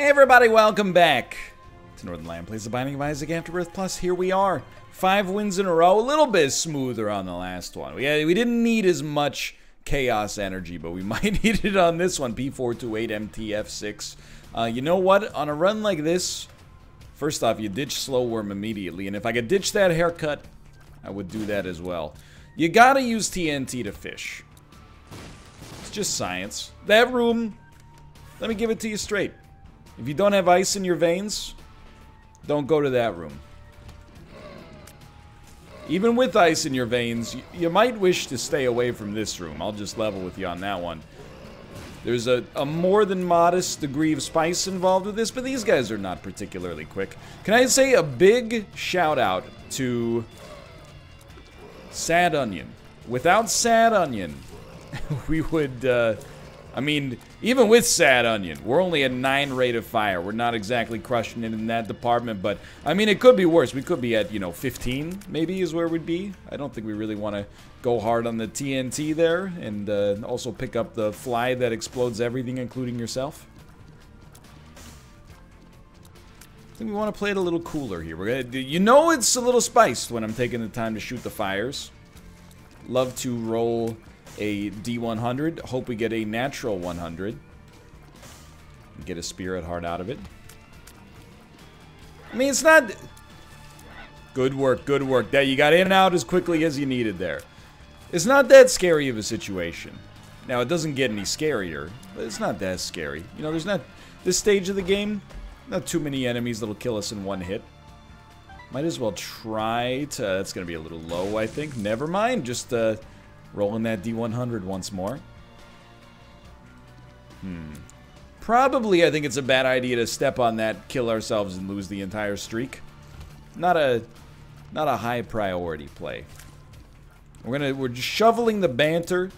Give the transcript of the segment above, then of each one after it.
Everybody, welcome back to Northernlion Plays the Binding of Isaac Afterbirth Plus. Here we are, five wins in a row, a little bit smoother on the last one. We had, we didn't need as much chaos energy, but we might need it on this one. P428 MTF6. Uh, you know what? On a run like this, first off, you ditch slow worm immediately, and if I could ditch that haircut, I would do that as well. You gotta use TNT to fish. It's just science. That room, let me give it to you straight. If you don't have ice in your veins, don't go to that room. Even with ice in your veins, you, might wish to stay away from this room. I'll just level with you on that one. There's a, a more than modest degree of spice involved with this, but these guys are not particularly quick. Can I say a big shout out to Sad Onion? Without Sad Onion, we would, uh, I mean, even with Sad Onion, we're only at 9 rate of fire. We're not exactly crushing it in that department, but, I mean, it could be worse. We could be at, you know, 15, maybe, is where we'd be. I don't think we really want to go hard on the TNT there, and uh, also pick up the fly that explodes everything, including yourself. I think we want to play it a little cooler here. We're gonna, you know it's a little spiced when I'm taking the time to shoot the fires. Love to roll a D100. Hope we get a natural 100. Get a spirit heart out of it. I mean, it's not... Good work, good work. That You got in and out as quickly as you needed there. It's not that scary of a situation. Now, it doesn't get any scarier, but it's not that scary. You know, there's not... This stage of the game, not too many enemies that'll kill us in one hit. Might as well try to... That's going to be a little low, I think. Never mind, just... Uh, Rolling that D100 once more. Hmm. Probably, I think it's a bad idea to step on that, kill ourselves, and lose the entire streak. Not a, not a high priority play. We're gonna, we're just shoveling the banter,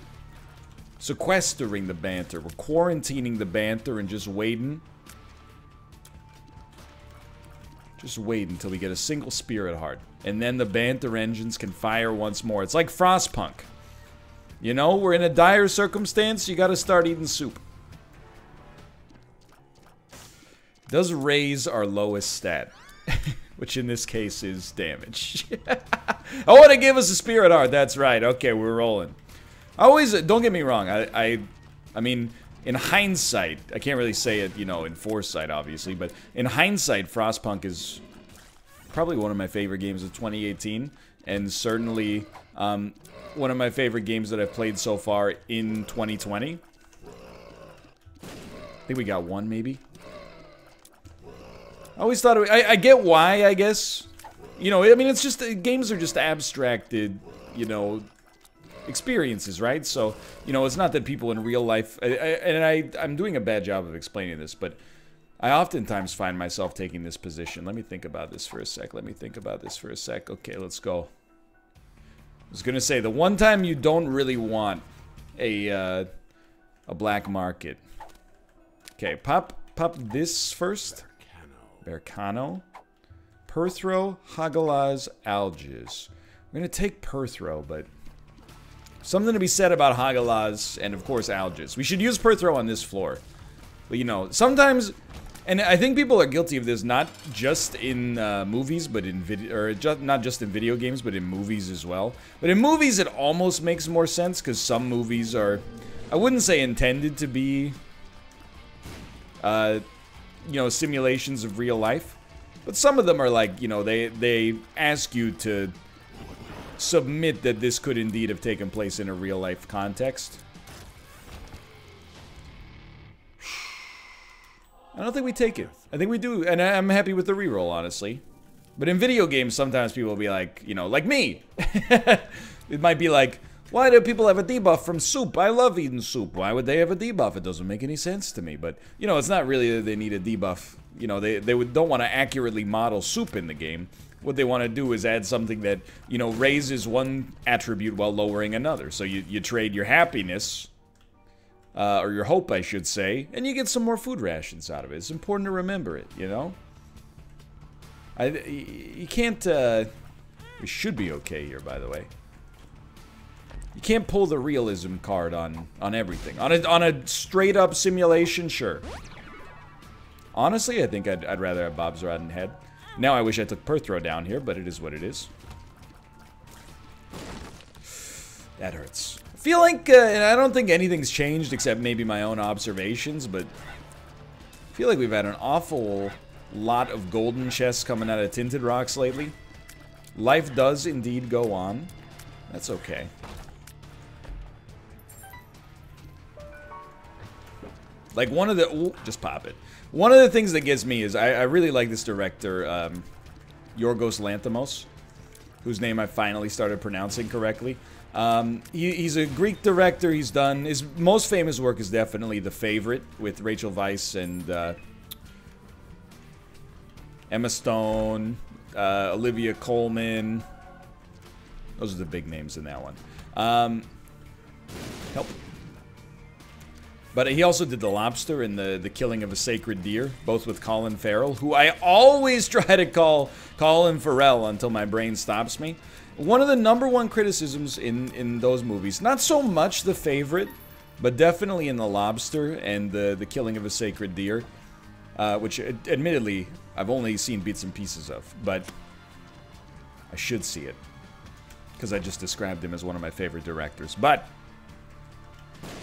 sequestering the banter. We're quarantining the banter and just waiting. Just wait until we get a single spirit heart. And then the banter engines can fire once more. It's like Frostpunk. You know, we're in a dire circumstance, you gotta start eating soup. Does raise our lowest stat. Which in this case is damage. I want to give us a spirit heart, that's right. Okay, we're rolling. I always, don't get me wrong, I, I, I mean, in hindsight, I can't really say it, you know, in foresight, obviously, but in hindsight, Frostpunk is probably one of my favorite games of 2018, and certainly um, one of my favorite games that I've played so far in 2020. I think we got one, maybe. I always thought, I, I get why, I guess. You know, I mean, it's just, games are just abstracted, you know, experiences, right? So, you know, it's not that people in real life, I, I, and I, I'm doing a bad job of explaining this, but I oftentimes find myself taking this position. Let me think about this for a sec. Let me think about this for a sec. Okay, let's go. I was gonna say the one time you don't really want a uh, a black market. Okay, pop pop this first. Berkano. Perthro, Hagalaz, Algiz. We're gonna take Perthro, but something to be said about Hagalaz and of course Algiz. We should use Perthro on this floor. But you know, sometimes and I think people are guilty of this, not just in uh, movies, but in video, or just, not just in video games, but in movies as well. But in movies, it almost makes more sense because some movies are, I wouldn't say intended to be, uh, you know, simulations of real life, but some of them are like, you know, they they ask you to submit that this could indeed have taken place in a real life context. I don't think we take it. I think we do, and I'm happy with the reroll, honestly. But in video games, sometimes people will be like, you know, like me. it might be like, why do people have a debuff from soup? I love eating soup. Why would they have a debuff? It doesn't make any sense to me. But, you know, it's not really that they need a debuff. You know, they, they would, don't want to accurately model soup in the game. What they want to do is add something that, you know, raises one attribute while lowering another. So you, you trade your happiness uh, or your hope, I should say, and you get some more food rations out of it. It's important to remember it, you know? I, you can't, uh, we should be okay here, by the way. You can't pull the realism card on, on everything. On a, on a straight up simulation, sure. Honestly, I think I'd, I'd rather have Bob's rod Rotten Head. Now I wish I took Perthro down here, but it is what it is. That hurts. Feel like, uh, and I don't think anything's changed except maybe my own observations, but I feel like we've had an awful lot of golden chests coming out of Tinted Rocks lately. Life does indeed go on. That's okay. Like one of the, ooh, just pop it. One of the things that gets me is I, I really like this director, um, Yorgos Lanthimos, whose name I finally started pronouncing correctly. Um, he, he's a Greek director. He's done his most famous work is definitely The Favorite with Rachel Weisz and uh, Emma Stone, uh, Olivia Colman. Those are the big names in that one. Um, help. But he also did The Lobster and the, the Killing of a Sacred Deer, both with Colin Farrell, who I always try to call Colin Farrell until my brain stops me. One of the number one criticisms in, in those movies, not so much The Favorite, but definitely in The Lobster and the, the Killing of a Sacred Deer, uh, which admittedly I've only seen bits and pieces of, but I should see it because I just described him as one of my favorite directors. But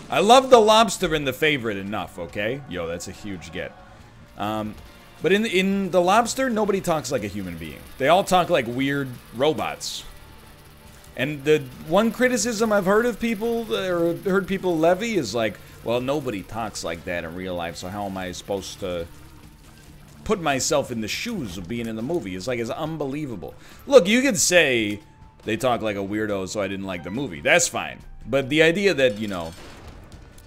I love the lobster in the favorite enough, okay? Yo, that's a huge get. Um, but in in the lobster, nobody talks like a human being. They all talk like weird robots. And the one criticism I've heard of people, or heard people levy, is like, well, nobody talks like that in real life, so how am I supposed to put myself in the shoes of being in the movie? It's like, it's unbelievable. Look, you could say they talk like a weirdo, so I didn't like the movie. That's fine. But the idea that, you know,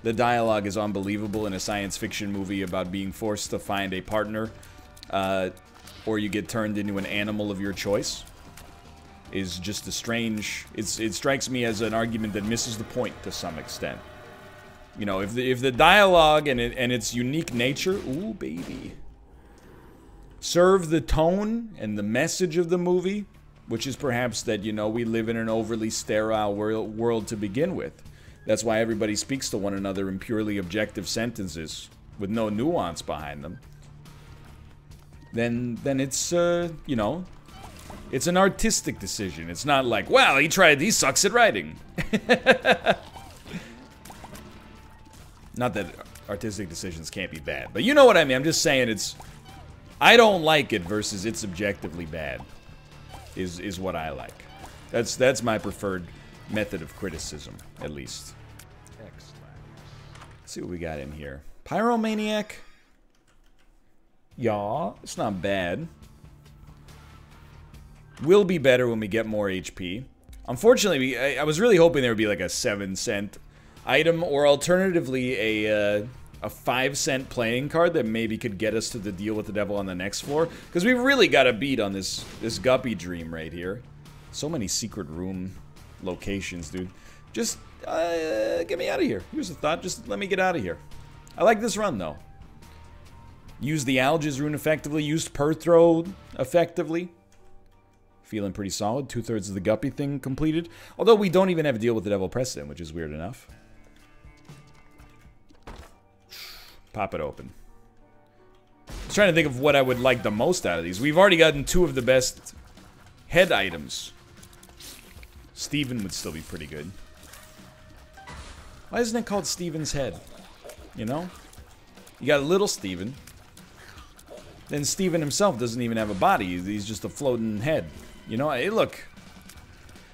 the dialogue is unbelievable in a science fiction movie about being forced to find a partner, uh, or you get turned into an animal of your choice, is just a strange. It strikes me as an argument that misses the point to some extent. You know, if the if the dialogue and it, and its unique nature, ooh baby, serve the tone and the message of the movie, which is perhaps that you know we live in an overly sterile world, world to begin with that's why everybody speaks to one another in purely objective sentences with no nuance behind them. Then, then it's, uh, you know, it's an artistic decision. It's not like, well, he tried, he sucks at writing. not that artistic decisions can't be bad, but you know what I mean. I'm just saying it's, I don't like it versus it's objectively bad. Is is what I like. That's that's my preferred method of criticism, at least. Let's see what we got in here. Pyromaniac. Yeah, it's not bad. Will be better when we get more HP. Unfortunately, I, I was really hoping there would be like a 7 cent item or alternatively a, uh, a 5 cent playing card that maybe could get us to the deal with the devil on the next floor. Because we've really got a beat on this, this guppy dream right here. So many secret room locations, dude. Just uh, get me out of here. Here's a thought. Just let me get out of here. I like this run, though. Used the Algiz rune effectively. Used Perthro effectively. Feeling pretty solid. Two-thirds of the Guppy thing completed. Although we don't even have to deal with the Devil Precedent, which is weird enough. Pop it open. I was trying to think of what I would like the most out of these. We've already gotten two of the best head items. Steven would still be pretty good. Why isn't it called Steven's head? You know? You got a little Steven. Then Steven himself doesn't even have a body. He's just a floating head. You know, hey, look.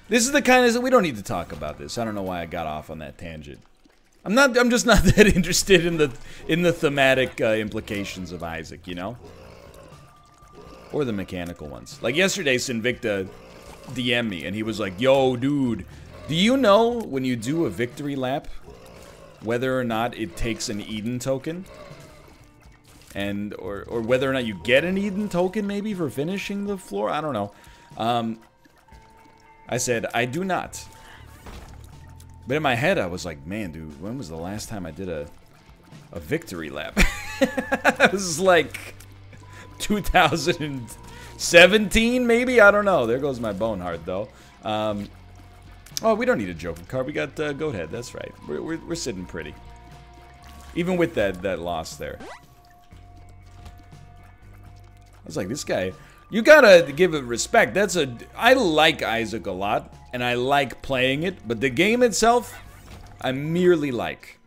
This is the kind of... We don't need to talk about this. I don't know why I got off on that tangent. I'm not... I'm just not that interested in the in the thematic uh, implications of Isaac, you know? Or the mechanical ones. Like yesterday, Sinvicta DM me and he was like, yo, dude, do you know when you do a victory lap, whether or not it takes an Eden token? And, or, or whether or not you get an Eden token maybe for finishing the floor? I don't know. Um, I said, I do not. But in my head, I was like, man, dude, when was the last time I did a, a victory lap? it was like 2017, maybe? I don't know. There goes my bone heart, though. Um, oh, we don't need a Joker card. We got uh, Goat Head. That's right. We're, we're, we're sitting pretty. Even with that, that loss there. I was like, this guy, you gotta give it respect. That's a, I like Isaac a lot, and I like playing it, but the game itself, I merely like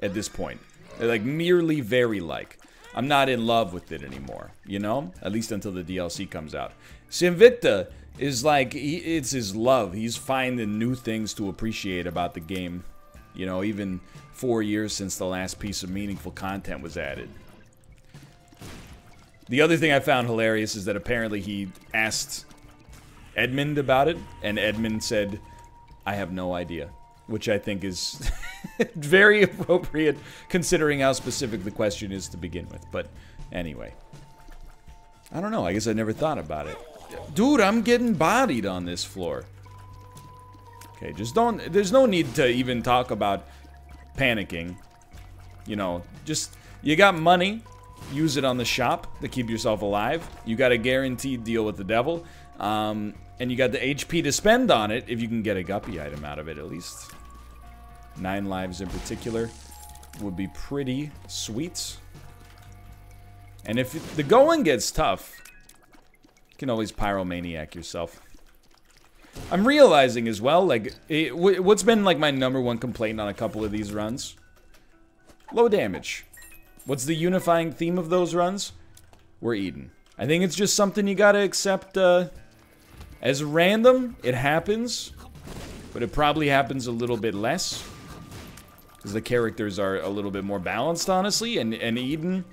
at this point. Like, merely very like. I'm not in love with it anymore, you know? At least until the DLC comes out. Sinvicta is like, he, it's his love. He's finding new things to appreciate about the game. You know, even four years since the last piece of meaningful content was added. The other thing I found hilarious is that apparently he asked Edmund about it, and Edmund said, I have no idea. Which I think is very appropriate considering how specific the question is to begin with. But anyway. I don't know. I guess I never thought about it. Dude, I'm getting bodied on this floor. Okay, just don't... There's no need to even talk about panicking. You know, just... You got money. Use it on the shop to keep yourself alive. You got a guaranteed deal with the devil. Um, and you got the HP to spend on it if you can get a guppy item out of it at least. Nine lives in particular would be pretty sweet. And if the going gets tough, you can always pyromaniac yourself. I'm realizing as well, like, it, what's been like my number one complaint on a couple of these runs? Low damage. What's the unifying theme of those runs? We're Eden. I think it's just something you gotta accept uh, as random. It happens, but it probably happens a little bit less. Because the characters are a little bit more balanced, honestly, and, and Eden,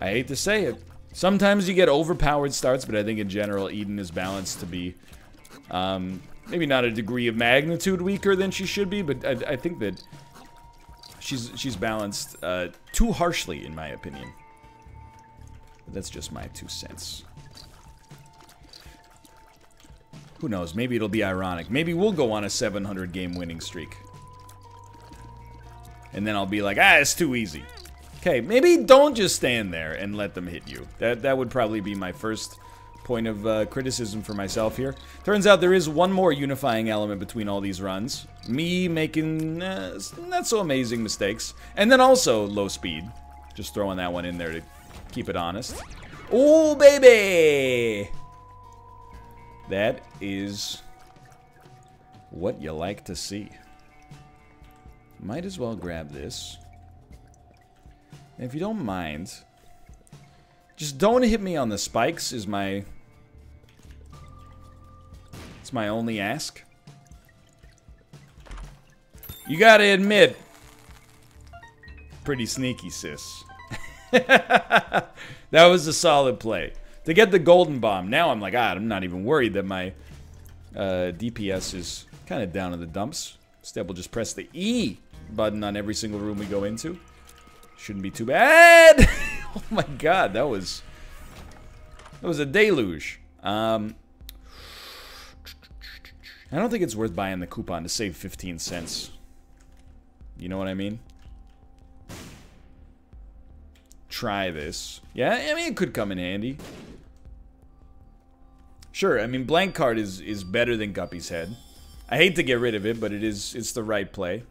I hate to say it, sometimes you get overpowered starts, but I think in general Eden is balanced to be um, maybe not a degree of magnitude weaker than she should be, but I, I think that she's she's balanced uh, too harshly, in my opinion. But that's just my two cents. Who knows? Maybe it'll be ironic. Maybe we'll go on a 700 game winning streak. And then I'll be like, ah, it's too easy. Okay, maybe don't just stand there and let them hit you. That that would probably be my first point of uh, criticism for myself here. Turns out there is one more unifying element between all these runs. Me making uh, not so amazing mistakes. And then also low speed. Just throwing that one in there to keep it honest. Oh, baby! That is what you like to see. Might as well grab this. And if you don't mind, just don't hit me on the spikes is my it's my only ask. You gotta admit, pretty sneaky, sis. that was a solid play. To get the golden bomb, now I'm like, ah, I'm not even worried that my uh, DPS is kind of down in the dumps. Instead, we'll just press the E button on every single room we go into. Shouldn't be too bad. oh my god, that was... That was a deluge. Um, I don't think it's worth buying the coupon to save 15 cents. You know what I mean? Try this. Yeah, I mean, it could come in handy. Sure, I mean, blank card is, is better than Guppy's head. I hate to get rid of it, but it is it's the right play.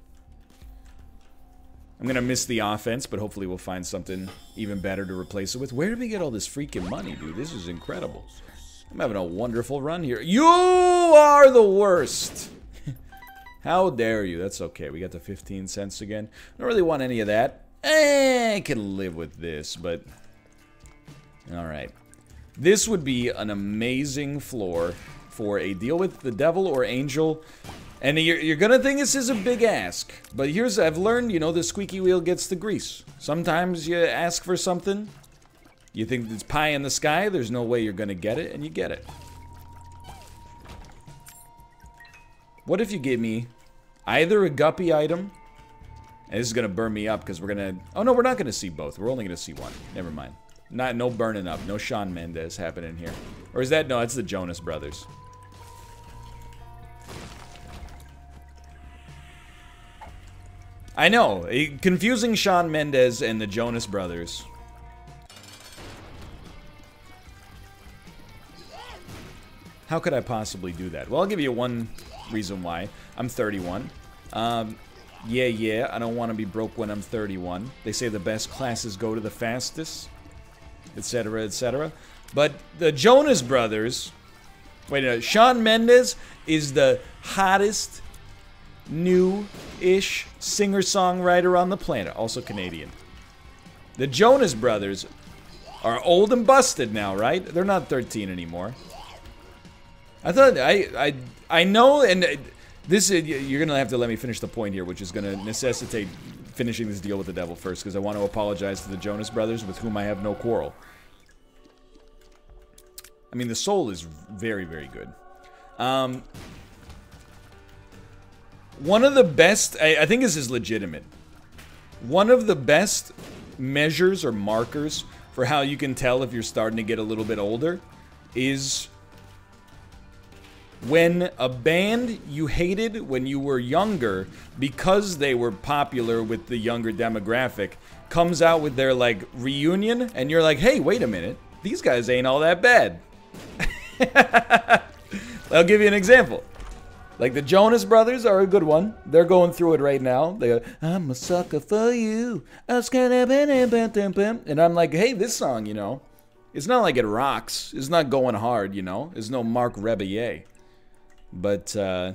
I'm gonna miss the offense, but hopefully we'll find something even better to replace it with. Where did we get all this freaking money, dude? This is incredible. I'm having a wonderful run here. You are the worst! How dare you? That's okay. We got the 15 cents again. I don't really want any of that. Eh, I can live with this, but... Alright. This would be an amazing floor for a deal with the devil or angel. And you're, you're gonna think this is a big ask. But here's, I've learned, you know, the squeaky wheel gets the grease. Sometimes you ask for something, you think it's pie in the sky, there's no way you're gonna get it, and you get it. What if you give me either a guppy item, and this is gonna burn me up because we're gonna, oh no, we're not gonna see both. We're only gonna see one. Never mind. Not, no burning up, no Shawn Mendes happening here. Or is that, no, it's the Jonas Brothers. I know, confusing Shawn Mendes and the Jonas Brothers. How could I possibly do that? Well, I'll give you one reason why. I'm 31. Um, yeah, yeah, I don't want to be broke when I'm 31. They say the best classes go to the fastest, etc., etc. But the Jonas Brothers, wait, no, Shawn Mendes is the hottest new-ish singer-songwriter on the planet, also Canadian. The Jonas Brothers are old and busted now, right? They're not 13 anymore. I thought I I I know, and this you're gonna have to let me finish the point here, which is gonna necessitate finishing this deal with the devil first, because I want to apologize to the Jonas Brothers, with whom I have no quarrel. I mean, the soul is very, very good. Um, one of the best, I, I think this is legitimate. One of the best measures or markers for how you can tell if you're starting to get a little bit older is when a band you hated when you were younger because they were popular with the younger demographic comes out with their like reunion and you're like, "Hey, wait a minute. These guys ain't all that bad." I'll give you an example. Like the Jonas Brothers are a good one. They're going through it right now. They go, I'm a sucker for you. And I'm like, hey, this song, you know, it's not like it rocks. It's not going hard, you know. There's no Marc Rebillet. But uh,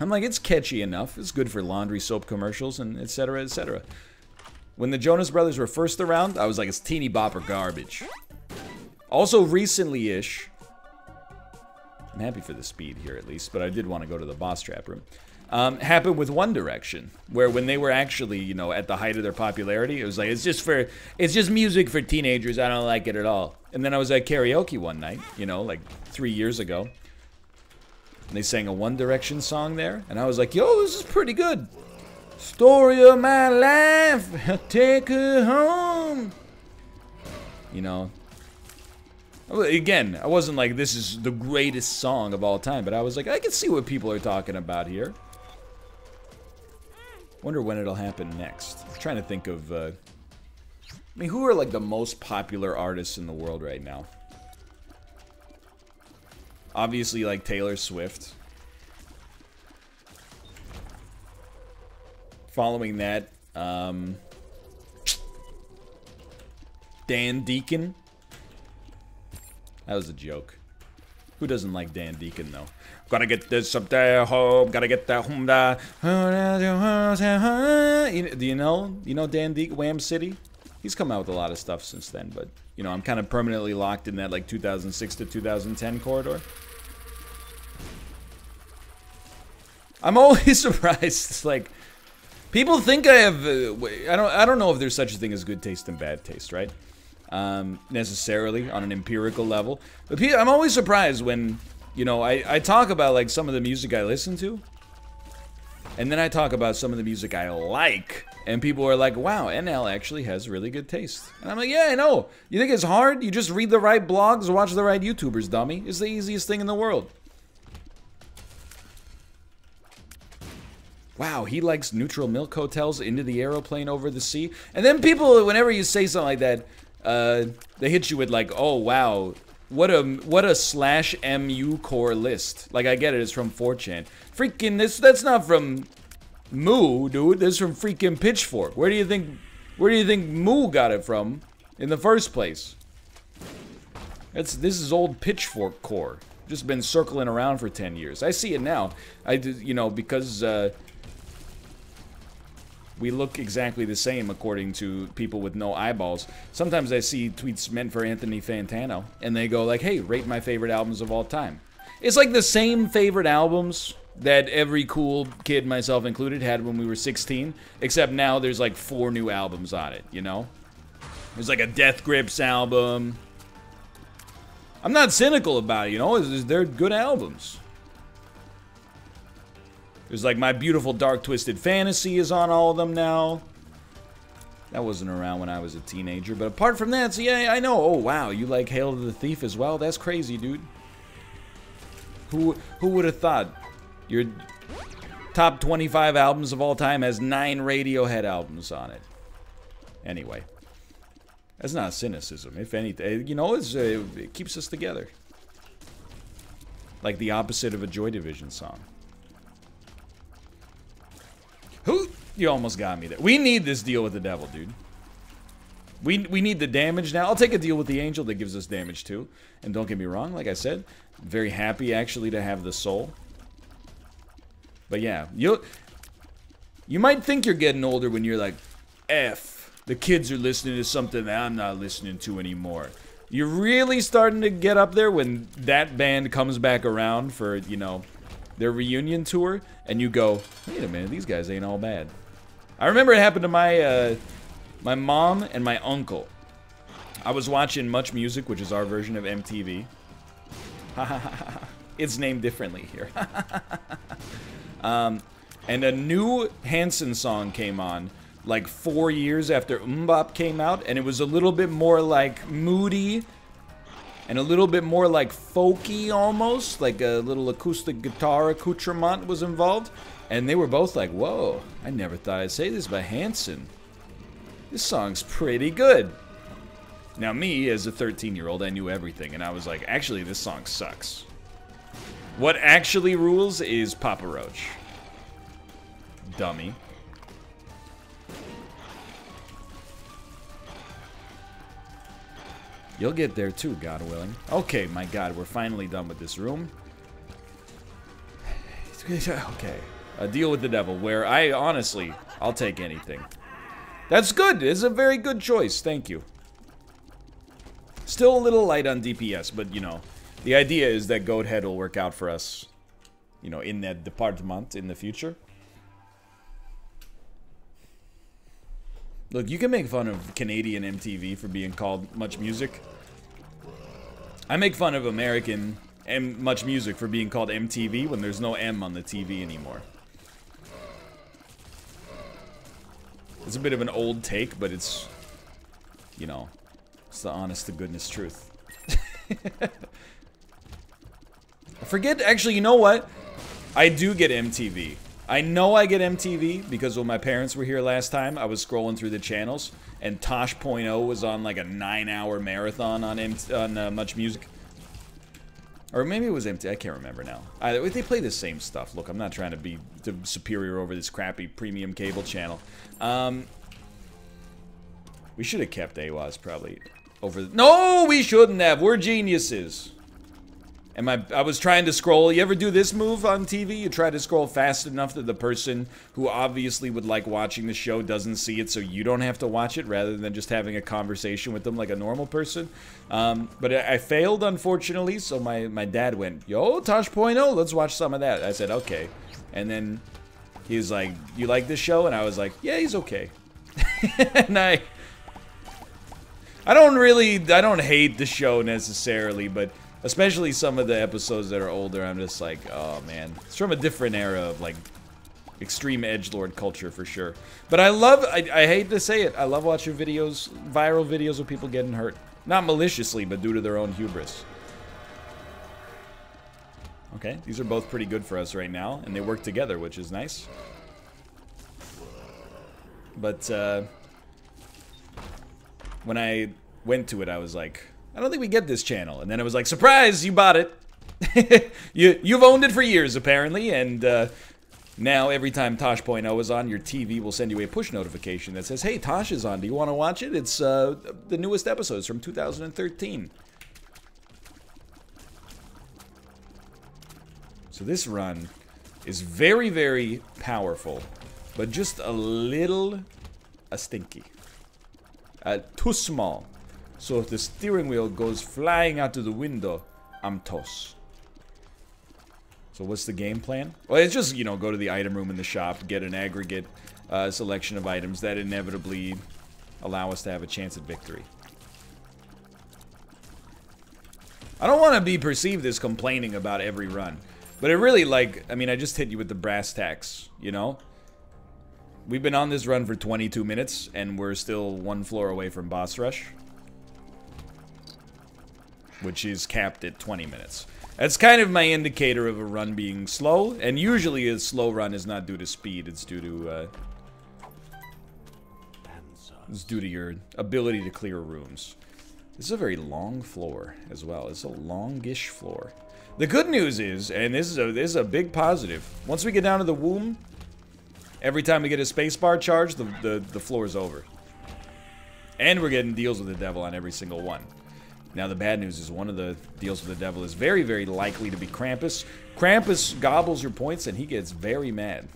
I'm like, it's catchy enough. It's good for laundry soap commercials and etc. etc. When the Jonas Brothers were first around, I was like, it's teeny bopper garbage. Also, recently-ish, I'm happy for the speed here at least, but I did want to go to the boss trap room. Um, happened with One Direction, where when they were actually, you know, at the height of their popularity, it was like, it's just for, it's just music for teenagers, I don't like it at all. And then I was at karaoke one night, you know, like three years ago. And they sang a One Direction song there, and I was like, yo, this is pretty good. Story of my life, take her home. You know, Again, I wasn't like, this is the greatest song of all time, but I was like, I can see what people are talking about here. Wonder when it'll happen next. I'm trying to think of, uh, I mean, who are like the most popular artists in the world right now? Obviously, like Taylor Swift. Following that, um, Dan Deacon. That was a joke. Who doesn't like Dan Deacon, though? Gotta get this up there home, gotta get that home da. Do you know? You know Dan Deacon, Wham City? He's come out with a lot of stuff since then, but, you know, I'm kind of permanently locked in that, like, 2006 to 2010 corridor. I'm always surprised, like, people think I have, uh, I don't, I don't know if there's such a thing as good taste and bad taste, right? um, necessarily on an empirical level. But I'm always surprised when, you know, I, I talk about like some of the music I listen to, and then I talk about some of the music I like, and people are like, wow, NL actually has really good taste. And I'm like, yeah, I know. You think it's hard? You just read the right blogs, watch the right YouTubers, dummy. It's the easiest thing in the world. Wow, he likes Neutral Milk Hotel's into the aeroplane over the sea. And then people, whenever you say something like that, uh, they hit you with like, oh wow, what a what a slash mu core list. Like I get it, it's from 4chan. Freaking this that's not from Moo, dude. This is from freaking Pitchfork. Where do you think where do you think Moo got it from in the first place? That's this is old Pitchfork core. Just been circling around for 10 years. I see it now. I you know because uh, we look exactly the same according to people with no eyeballs. Sometimes I see tweets meant for Anthony Fantano, and they go like, hey, rate my favorite albums of all time. It's like the same favorite albums that every cool kid, myself included, had when we were 16, except now there's like four new albums on it, you know? There's like a Death Grips album. I'm not cynical about it, you know? They're good albums. There's like My Beautiful Dark Twisted Fantasy is on all of them now. That wasn't around when I was a teenager, but apart from that, yeah, I know. Oh wow, you like Hail to the Thief as well? That's crazy, dude. Who who would have thought your top 25 albums of all time has nine Radiohead albums on it? Anyway, that's not cynicism. If anything, you know, uh, it keeps us together. Like the opposite of a Joy Division song. Who? You almost got me there. We need this deal with the devil, dude. We, we need the damage now. I'll take a deal with the angel that gives us damage too. And don't get me wrong, like I said, very happy actually to have the soul. But yeah, you you might think you're getting older when you're like, F, the kids are listening to something that I'm not listening to anymore. You're really starting to get up there when that band comes back around for, you know, their reunion tour, and you go, wait a minute, these guys ain't all bad. I remember it happened to my, uh, my mom and my uncle. I was watching Much Music, which is our version of MTV. it's named differently here. um, and a new Hanson song came on like four years after MMMBop came out, and it was a little bit more like moody and a little bit more like folky almost, like a little acoustic guitar accoutrement was involved. And they were both like, whoa, I never thought I'd say this by Hanson. This song's pretty good. Now, me, as a 13 year old, I knew everything, and I was like, actually, this song sucks. What actually rules is Papa Roach. Dummy. You'll get there too, God willing. Okay, my God, we're finally done with this room. Okay. A deal with the devil, where I, honestly, I'll take anything. That's good. It's a very good choice. Thank you. Still a little light on DPS, but, you know, the idea is that Goathead will work out for us, you know, in that department in the future. Look, you can make fun of Canadian MTV for being called Much Music. I make fun of American M Much Music for being called MTV when there's no M on the TV anymore. It's a bit of an old take, but it's, you know, it's the honest to goodness truth. I forget, actually, you know what? I do get MTV. I know I get MTV because when my parents were here last time, I was scrolling through the channels, and Tosh.0 was on like a nine-hour marathon on M on uh, Much Music. Or maybe it was MTV. I can't remember now. Either they play the same stuff. Look, I'm not trying to be superior over this crappy premium cable channel. Um, we should have kept AWAS probably over. no, we shouldn't have. We're geniuses. And my, I was trying to scroll. You ever do this move on TV? You try to scroll fast enough that the person who obviously would like watching the show doesn't see it, so you don't have to watch it, rather than just having a conversation with them like a normal person. Um, but I, I, failed, unfortunately, so my, my dad went, Yo, Tosh.0, let's watch some of that. I said, okay. And then he was like, you like this show? And I was like, yeah, he's okay. and I... I don't really, I don't hate the show necessarily, but Especially some of the episodes that are older, I'm just like, oh man. It's from a different era of like extreme edge lord culture for sure. But I love, I, I hate to say it, I love watching videos, viral videos of people getting hurt. Not maliciously, but due to their own hubris. Okay, these are both pretty good for us right now, and they work together, which is nice. But, uh, when I went to it, I was like, I don't think we get this channel. And then it was like, surprise, you bought it. you, you've owned it for years, apparently, and uh, now every time Tosh.0 is on, your TV will send you a push notification that says, hey, Tosh is on. Do you want to watch it? It's uh, the newest episodes from 2013. So this run is very, very powerful, but just a little a stinky. Uh, too small. So if the steering wheel goes flying out to the window, I'm toast. So what's the game plan? Well, it's just, you know, go to the item room in the shop, get an aggregate uh, selection of items that inevitably allow us to have a chance at victory. I don't want to be perceived as complaining about every run. But it really, like, I mean, I just hit you with the brass tacks, you know? We've been on this run for 22 minutes, and we're still one floor away from boss rush which is capped at 20 minutes. That's kind of my indicator of a run being slow, and usually a slow run is not due to speed, it's due to, uh, it's due to your ability to clear rooms. This is a very long floor as well. It's a longish floor. The good news is, and this is a this is a big positive. Once we get down to the womb, every time we get a spacebar charge, the the the floor is over. And we're getting deals with the devil on every single one. Now the bad news is one of the deals with the devil is very, very likely to be Krampus. Krampus gobbles your points and he gets very mad.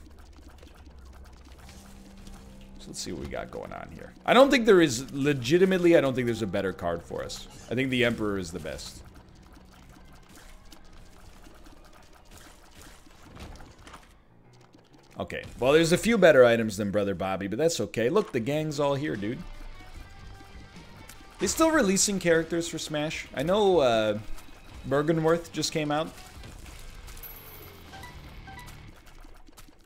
So let's see what we got going on here. I don't think there is, legitimately, I don't think there's a better card for us. I think the Emperor is the best. Okay, well there's a few better items than Brother Bobby, but that's okay. Look, the gang's all here, dude. They still releasing characters for Smash. I know uh, Byrgenwerth just came out.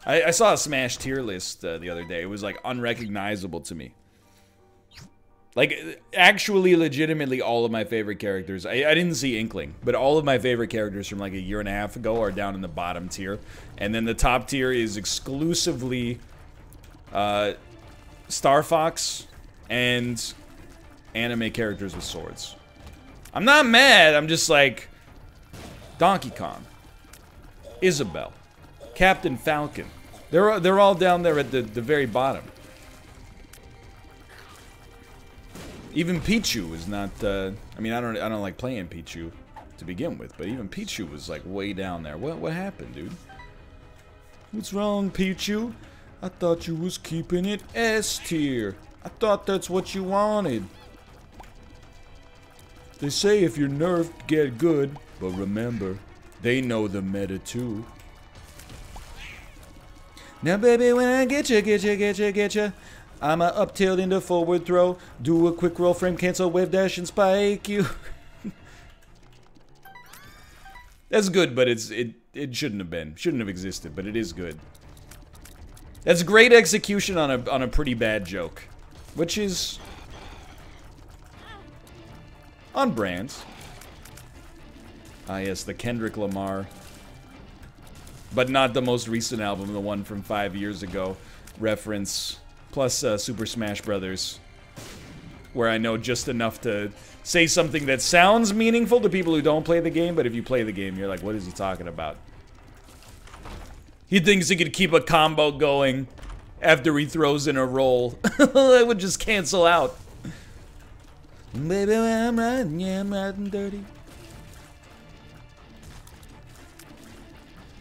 I, I saw a Smash tier list uh, the other day. It was like unrecognizable to me. Like, actually, legitimately, all of my favorite characters. I, I, didn't see Inkling, but all of my favorite characters from like a year and a half ago are down in the bottom tier. And then the top tier is exclusively uh, Star Fox and anime characters with swords. I'm not mad, I'm just like Donkey Kong, Isabelle, Captain Falcon. They're they're all down there at the, the very bottom. Even Pichu is not. Uh, I mean, I don't I don't like playing Pichu to begin with, but even Pichu was like way down there. What what happened, dude? What's wrong, Pichu? I thought you was keeping it S tier. I thought that's what you wanted. They say if you're nerfed, get good. But remember, they know the meta too. Now, baby, when I get you, get you, get you, get you, I'm a up tilt into forward throw, do a quick roll, frame cancel, wave dash, and spike you. That's good, but it's it it shouldn't have been, shouldn't have existed, but it is good. That's great execution on a on a pretty bad joke, which is on brand. Ah, yes, the Kendrick Lamar. But not the most recent album, the one from five years ago. Reference. Plus uh, Super Smash Brothers. Where I know just enough to say something that sounds meaningful to people who don't play the game, but if you play the game, you're like, what is he talking about? He thinks he could keep a combo going after he throws in a roll. that would just cancel out. Baby, when I'm riding, yeah, I'm riding dirty.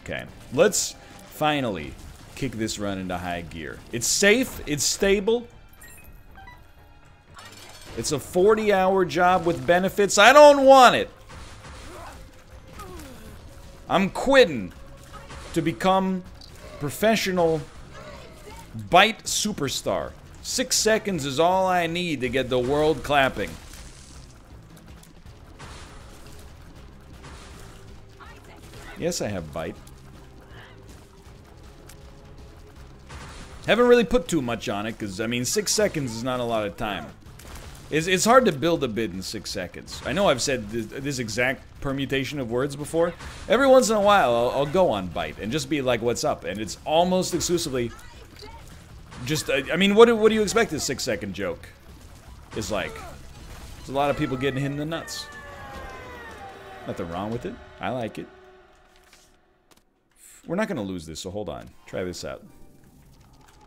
Okay, let's finally kick this run into high gear. It's safe, it's stable. It's a 40-hour job with benefits. I don't want it. I'm quitting to become professional Byte superstar. Six seconds is all I need to get the world clapping. Yes, I have Byte. Haven't really put too much on it, because, I mean, six seconds is not a lot of time. It's, it's hard to build a bid in six seconds. I know I've said this, this exact permutation of words before. Every once in a while, I'll, I'll, go on Byte and just be like, what's up? And it's almost exclusively just, uh, I mean, what do, what do you expect this six second joke is like? There's a lot of people getting hit in the nuts. Nothing wrong with it. I like it. We're not going to lose this, so hold on. Try this out.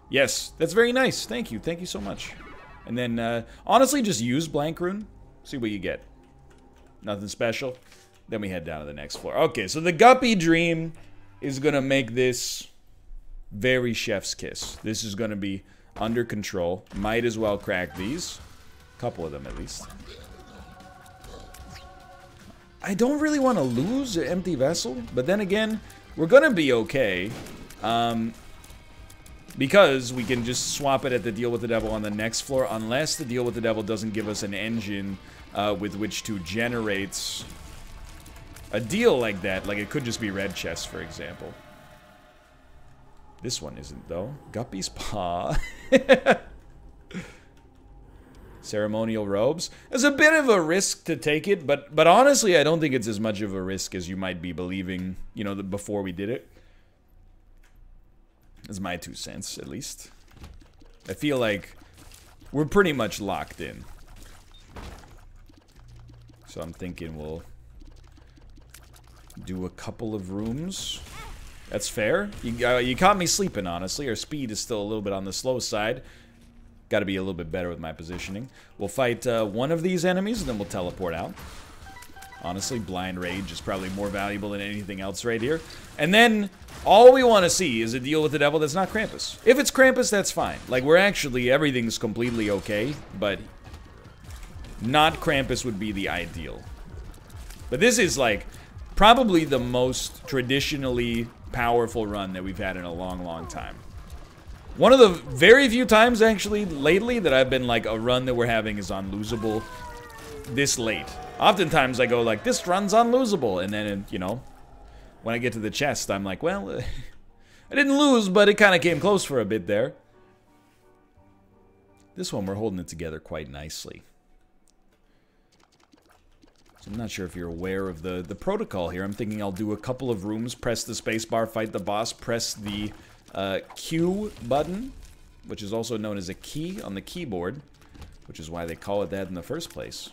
Yes, that's very nice. Thank you. Thank you so much. And then, uh, honestly, just use Blank Rune. See what you get. Nothing special. Then we head down to the next floor. Okay, so the Guppy Dream is going to make this very chef's kiss. This is going to be under control. Might as well crack these. A couple of them, at least. I don't really want to lose an empty vessel, but then again, we're to be okay. Um, because we can just swap it at the Deal with the Devil on the next floor, unless the Deal with the Devil doesn't give us an engine uh, with which to generate a deal like that. Like, it could just be red chest, for example. This one isn't, though. Guppy's Paw. Ceremonial robes. It's a bit of a risk to take it, but but honestly, I don't think it's as much of a risk as you might be believing, you know, the, before we did it. it. Is my two cents, at least. I feel like we're pretty much locked in. So I'm thinking we'll do a couple of rooms. That's fair. You, uh, you caught me sleeping, honestly. Our speed is still a little bit on the slow side. Got to be a little bit better with my positioning. We'll fight uh, one of these enemies, and then we'll teleport out. Honestly, Blind Rage is probably more valuable than anything else right here. And then, all we want to see is a deal with the devil that's not Krampus. If it's Krampus, that's fine. Like, we're actually, everything's completely okay, but not Krampus would be the ideal. But this is, like, probably the most traditionally powerful run that we've had in a long, long time. One of the very few times, actually, lately, that I've been like, a run that we're having is unlosable this late. Oftentimes I go like, this run's unlosable, and then, you know, when I get to the chest, I'm like, well, I didn't lose, but it kind of came close for a bit there. This one, we're holding it together quite nicely. So I'm not sure if you're aware of the, the protocol here. I'm thinking I'll do a couple of rooms, press the spacebar, fight the boss, press the uh, Q button, which is also known as a key on the keyboard, which is why they call it that in the first place.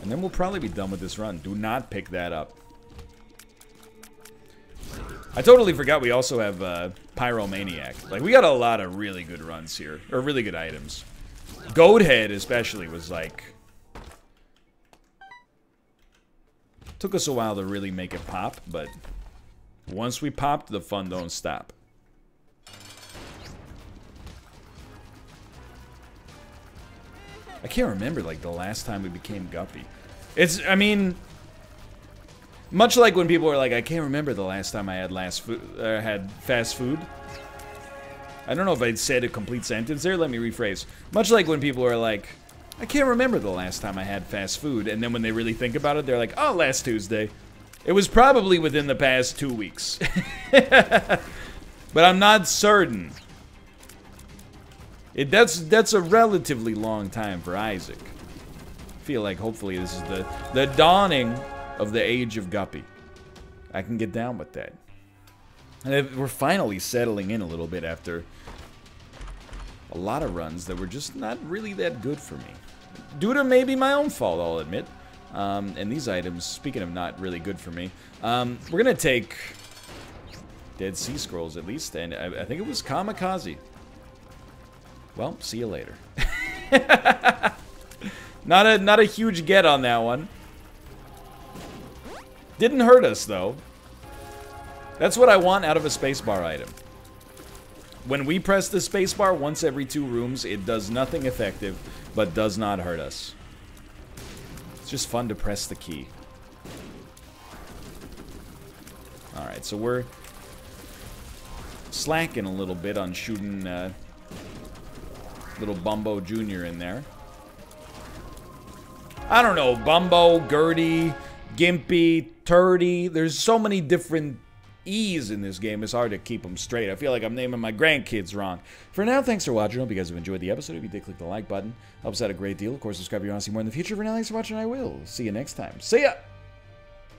And then we'll probably be done with this run. Do not pick that up. I totally forgot we also have uh, Pyromaniac. Like, we got a lot of really good runs here. Or really good items. Goathead, especially, was like... Took us a while to really make it pop, but... Once we popped, the fun don't stop. I can't remember, like, the last time we became Guppy. It's, I mean... Much like when people are like, I can't remember the last time I had last food, uh, had fast food. I don't know if I said a complete sentence there. Let me rephrase. Much like when people are like, I can't remember the last time I had fast food. And then when they really think about it, they're like, oh, last Tuesday. It was probably within the past two weeks. but I'm not certain. It, that's that's a relatively long time for Isaac. I feel like hopefully this is the the dawning of the age of Guppy. I can get down with that. And we're finally settling in a little bit after a lot of runs that were just not really that good for me. Due to maybe my own fault, I'll admit. Um, and these items, speaking of not really good for me, um, we're going to take Dead Sea Scrolls at least, and I, I think it was Kamikaze. Well, see you later. not a not a huge get on that one. Didn't hurt us though. That's what I want out of a spacebar item. When we press the spacebar once every two rooms, it does nothing effective, but does not hurt us. It's just fun to press the key. Alright, so we're slacking a little bit on shooting uh, Little Bumbo Jr. in there. I don't know, Bumbo, Gurdy, Gimpy, Turdy. There's so many different E's in this game. It's hard to keep them straight. I feel like I'm naming my grandkids wrong. For now, thanks for watching. Hope you guys have enjoyed the episode. If you did, click the like button. Helps out a great deal. Of course, subscribe if you want to see more in the future. For now, thanks for watching. I will see you next time. See ya!